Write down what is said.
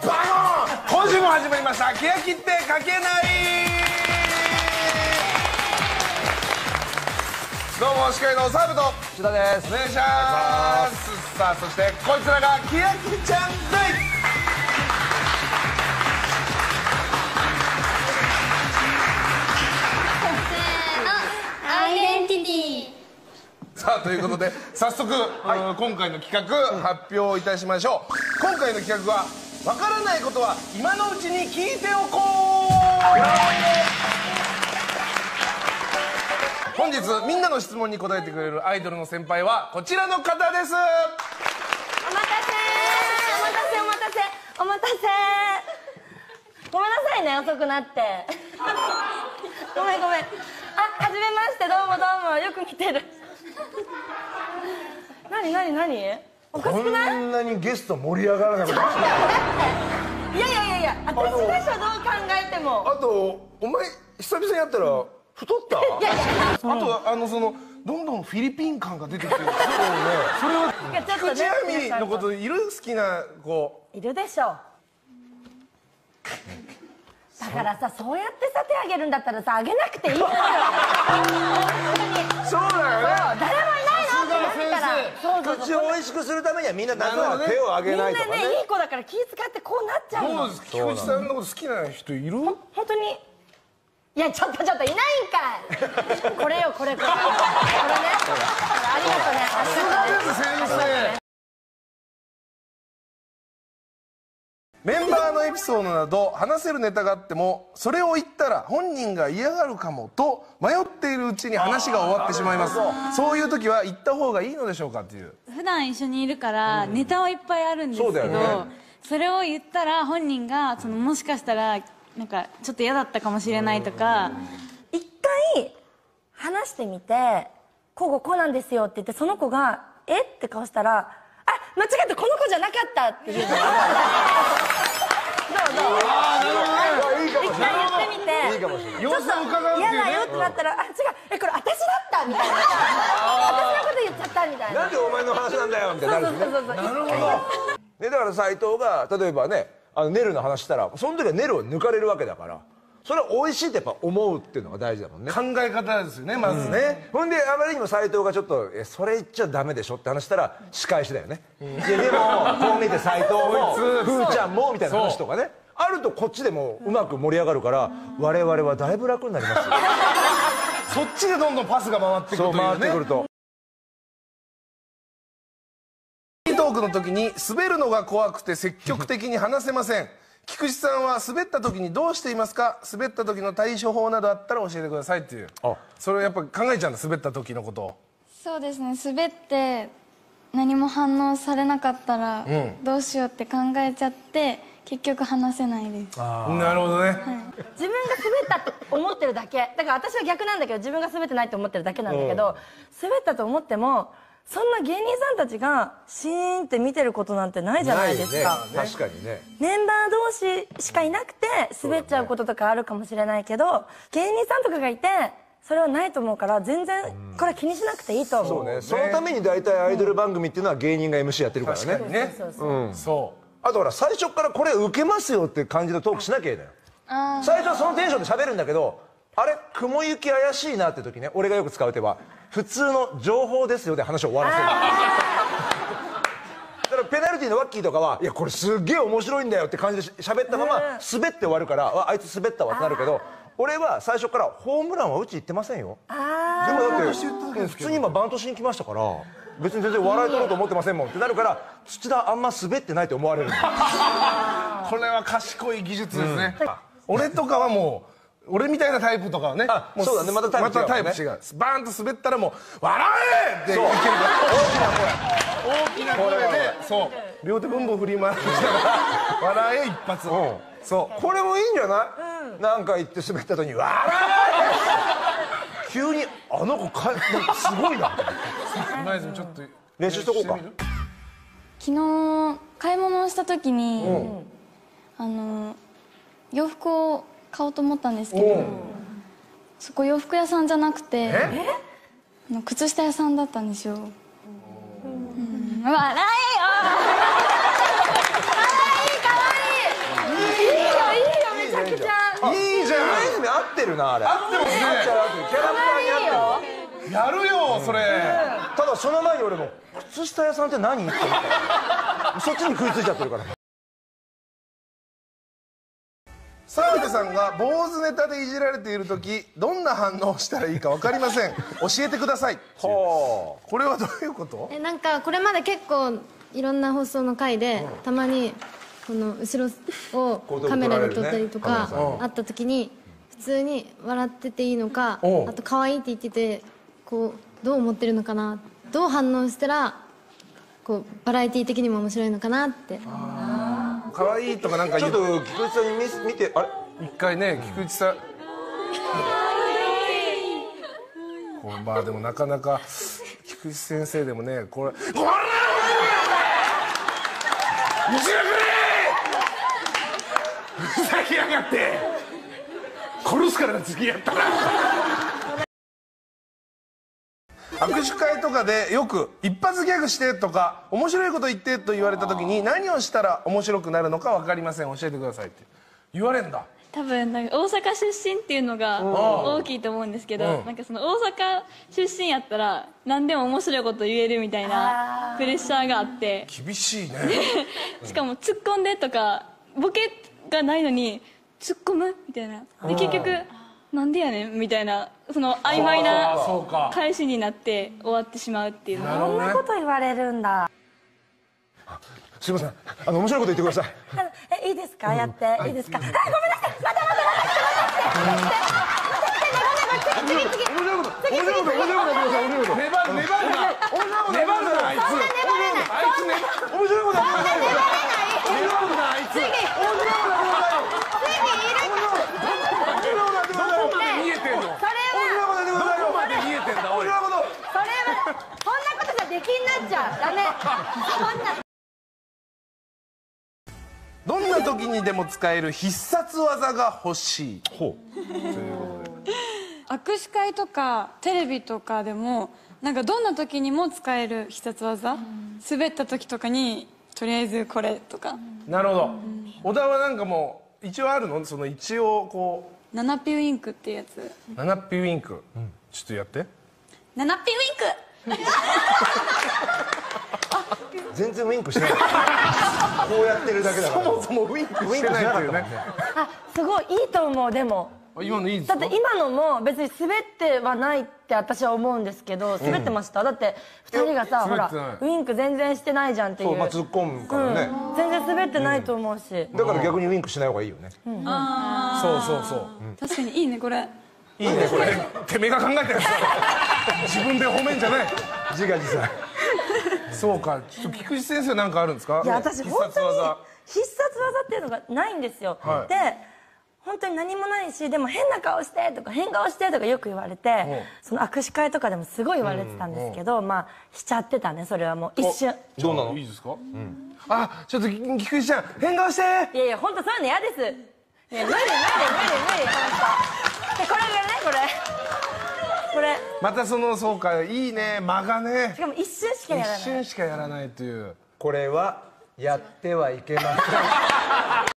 今週も始まりました「ケヤキって書けない」どうも司会のサーブと。千田です。お願いします。さあそしてこいつらがケヤキちゃんです。アイデンティティ。さあということで早速、うん今回の企画発表いたしましょう。今回の企画は「わからないことは今のうちに聞いておこう」本日みんなの質問に答えてくれるアイドルの先輩はこちらの方です。お待たせ。お待たせ。お待たせ。お待たせ。ごめんなさいね遅くなって。ごめんごめん。あはじめまして。どうもどうも。よく来てる。何 何何？こんなにゲスト盛り上がらなかった。いやいやいやいや私でしょどう考えても。あとお前久々に会ったら太った？いやいや。あとはあのそのどんどんフィリピン感が出てきてる。それをいやちょっとね菊池亜美のこといる好きな子。いるでしょ。だからさそうやってさ手あげるんだったらさあげなくていいのよするためにはみんななんとなるほどね。なく手を挙みんなげないとかね。ねいい子だから気使ってこうなっちゃうの。どうです菊池さんのこと好きな人いる？本当に？いやちょっとちょっといないんかい。これよこれこれ。これねありがとうねありがとうね先生メンバーのエピソードなど話せるネタがあってもそれを言ったら本人が嫌がるかもと迷っているうちに話が終わってしまいます。そういう時は言った方がいいのでしょうかっていう。普段一緒にいるからネタはいっぱいあるんですけどそうだよね。それを言ったら本人がそのもしかしたらなんかちょっと嫌だったかもしれないとか一回話してみてこうこうこうなんですよって言ってその子がえ？って顔したらあ間違ってこの子じゃなかったっていう 一回言ってみてないいいかもしれない。様子を伺うっていうね。嫌だよってなったらあ違う。えこれ私だったみたいな。私のこと言っちゃったみたいな。なんでお前の話なんだよみたいななるほど。ねだから斎藤が例えばねあのネルの話したらその時はネルを抜かれるわけだからそれは美味しいってやっぱ思うっていうのが大事だもんね。考え方ですよねまずね、ほんであまりにも斎藤がちょっと「えそれ言っちゃダメでしょ」って話したら仕返しだよね、いやでもこう見て斎藤も ふーちゃんもみたいな話とかね。あるとこっちでもうまく盛り上がるから我々はだいぶ楽になりますよ。そっちでどんどんパスが回ってくるというね。回ってくると。トークの時に滑るのが怖くて積極的に話せません菊池さんは滑った時にどうしていますか？滑った時の対処法などあったら教えてくださいっていう。あ。それをやっぱ考えちゃうんだ滑った時のことを。そうですね。滑って何も反応されなかったらん。どうしようって考えちゃって結局話せないです。なるほどね、自分が滑ったって思ってるだけだから私は逆なんだけど自分が滑ってない。って思ってるだけなんだけど、滑ったと思ってもそんな芸人さんたちがシーンって見てることなんてないじゃないですか、ね。確かにね。メンバー同士しかいなくて滑っちゃうこととかあるかもしれないけど、芸人さんとかがいてそれはないと思うから全然これ気にしなくていいと思う。そうね。そのために大体アイドル番組っていうのは芸人が MC やってるからね。確かに。ねそうそう。そあとほら最初からこれ受けますよって感じのトークしなきゃいいのよ。最初はそのテンションで喋るんだけどあれ雲行き怪しいなって時ね俺がよく使う手は普通の情報ですよで話を終わらせる。だからペナルティーのワッキーとかはいやこれすっげえ面白いんだよって感じでし喋ったまま滑って終わるからああいつ滑ったわってなるけど俺は最初からホームランはうち行ってませんよ。あでもだって普通に今バントしに来ましたから別に全然笑い取ろうと思ってませんもんってなるから土田あんま滑ってないって思われるんだよ。う これは賢い技術ですね、俺とかはもう俺みたいなタイプとかはねそうだね。またタイプ違うまたタイプ違う。バーンと滑ったらもう「笑え!」っていけるから大きな声大きな声でそう。両手ブンブン振り回しながら「笑え!」一発。そう。これもいいんじゃない、なんか言って滑った後に「わー急にあの子かすごいな。今泉ちょっと。練習しとこうか。昨日買い物をした時に、あの洋服を買おうと思ったんですけどそこ洋服屋さんじゃなくて靴下屋さんだったんですよ。笑いよ！いいじゃん。合ってるなあれ合ってますねキャラクターに合ってるやるよそれ。ただその前に俺も靴下屋さんって何？ってそっちに食いついちゃってるから。澤部さんが坊主ネタでいじられている時どんな反応をしたらいいか分かりません。教えてください。はこれはどういうこと？えなんかこれまで結構いろんな放送の回でたまにこの後ろをカメラで撮ったりとかあった時に普通に笑ってていいのかうん。あと可愛いって言っててこうどう思ってるのかなどう反応したらこうバラエティー的にも面白いのかなって可愛いとかなんかちょ言うっと菊池さんに見せ見てあれ？一回ね菊池さん。まあでもなかなか菊池先生でもねこれ「こら見せてくれ!」ふざけやがって。殺すからな次やったら握手会とかでよく「一発ギャグして」とか「面白いこと言って」と言われた時に何をしたら面白くなるのか分かりません教えてくださいって。言われんだ。多分なんか大阪出身っていうのが大きいと思うんですけど、なんかその大阪出身やったら何でも面白いこと言えるみたいなプレッシャーがあって。厳しいね。しかも突っ込んでとかボケがないのに突っ込むみたいな。で結局なんでやねんみたいなその曖昧な返しになって終わってしまうっていうの。がこんなこと言われるんだ。すいません。あの面白いこと言ってください。えいいですか？やって。い。いですか？あごめんなさい。またまたまた待って。待って待って待って待って次次次面白いこと。面白いこと。面白いこと。面白いこと。粘る粘るな粘るなあいつどこまで見えてんのどこそれはまで見えてんだおいそれはこんなことじゃ出禁になっちゃうダメ。そんなどんな時にでも使える必殺技が欲しい？ほ握手会とかテレビとかでもなんかどんな時にも使える必殺技？滑った時とかにとりあえずこれとか。なるほど。小田はなんかもう一応あるの？その一応こ7ピューインクっていうやつ。う七ッピウィンク。ちょっとやって。7ピューインク！う 全然ウインクしてない。こうやってるだけだから。そもそもウィンクしてないっていうね。あすごいいいと思うでも。あ今のいいですか？だって今のも別に滑ってはないって私は思うんですけど滑ってました、だって2人がさほらウインク全然してないじゃんっていう。そうまあ突っ込むからね。うん。全然滑ってないと思うし、だから逆にウインクしない方がいいよね。そうそうそう。確かにいいねこれ。いいねこれ。てめえが考えたや自分で褒めんじゃない。自画自賛そうか。ちょっと菊池先生なんかあるんですか？いや私必本当に殺技必殺技っていうのがないんですよ、はい。で本当に何もないしでも変な顔してとか変顔してとかよく言われてその握手会とかでもすごい言われてたんですけど、まあしちゃってたねそれはもう。一瞬。どうなの？いいですか、あちょっと菊池ちゃん変顔して！いやいや本当そういうの嫌です。いや無理無理無理無理本当。でこれがねこれこれ。またそのそうかいいね。間がね。しかも一瞬しかやらない。一瞬しかやらないという。これはやってはいけません